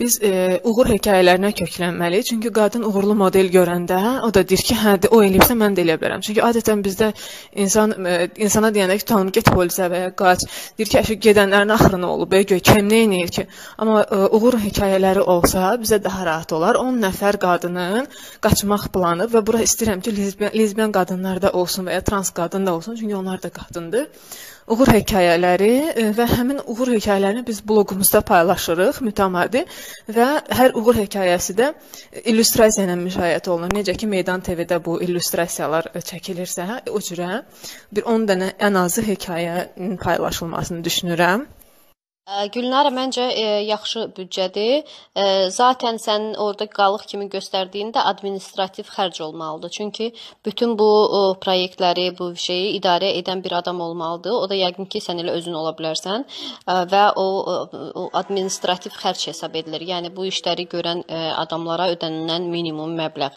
Biz e, uğur hekayələrinə köklənməliyik. Çünki qadın uğurlu model görəndə o da deyir ki, hə, o eləyibsə mən də eləyə bilərəm. Çünki adətən bizdə insan e, insana deyəndə ki, tanım get polisə və ya qaç. Deyir ki, əşi gedənlərin axırı nə olub? Göy kim nə edir ki? Amma e, uğur hekayələri olsa bizə daha rahat olar. 10 nəfər qadının qaçmaq planı və bura istəyirəm ki, lezbiyan, lezbiyan qadınlar da olsun və ya trans qadın da olsun, çünki onlar da qadındır uğur hekayələri e, və həmin uğur hekayələrini biz bloqumuzda paylaşırıq mütəmadi və hər uğur hekayəsi də illüstrasiya ilə müşayiət olunur. Necə ki, Meydan TV-də bu illüstrasiyalar çəkilirsə, o cürə bir 10 dənə ən azı hekayə paylaşılmasını düşünürəm. Gülnara məncə e, yaxşı büdcədir. E, zaten sən orada qalıq kimi göstərdiyində administrativ xərc olmalıdır. Çünki bütün bu layihələri, bu şeyi idarə edən bir adam olmalıdır. O da yəqin ki, sən elə özün ola bilərsən və o, o administrativ xərc hesab edilir. Yəni bu işləri görən e, adamlara ödənilən minimum məbləğ.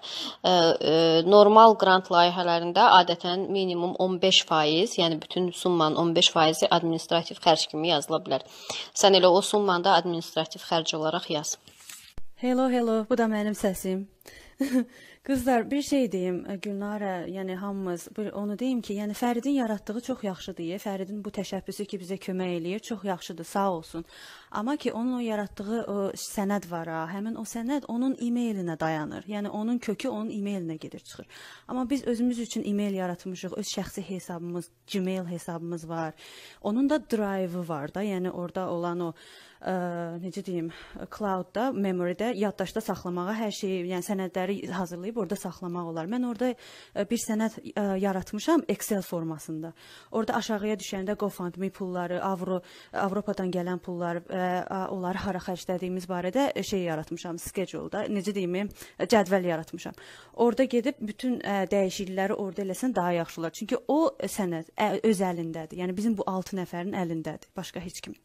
Normal qrant layihələrində adətən minimum 15%, yəni bütün summanın 15%-i administrativ xərc kimi yazıla bilər. Sən elə o summanı da administrativ xərc olaraq yaz. Hello, hello. Bu da mənim səsim. Qızlar, bir şey deyim, Gülnarə, yəni hamımız bir onu deyim ki, yəni Fəridin yaratdığı çox yaxşıdır. Fəridin bu təşəbbüsü ki, bizə kömək eləyir, çox yaxşıdır, sağ olsun. Amma ki, onun o yaratdığı o sənəd var ha, həmin o sənəd onun e-mailinə dayanır. Yəni onun kökü onun e-mailinə gedir, çıxır. Amma biz özümüz üçün e-mail yaratmışıq, öz şəxsi hesabımız, Gmail hesabımız var. Onun da drive-ı var da, yəni orada olan o ə, necə deyim, cloud-da, memory-də, yaddaşda saxlamağa hər şeyi, yəni sənədləri hazırlayıb orada saxlamaq olar. Mən orada ə, bir sənəd ə, yaratmışam Excel formasında. Orada aşağıya düşəndə GoFundMe pulları, Avro Avropadan gələn pullar, ə, onları hara xərclədiyimiz barədə şey yaratmışam, schedule-da, necə deyim, cədvəl yaratmışam. Orada gedib bütün dəyişiklikləri orada eləsən daha yaxşı olar. Çünki o sənəd öz əlindədir. Yəni bizim bu 6 nəfərin əlindədir, başqa heç kim.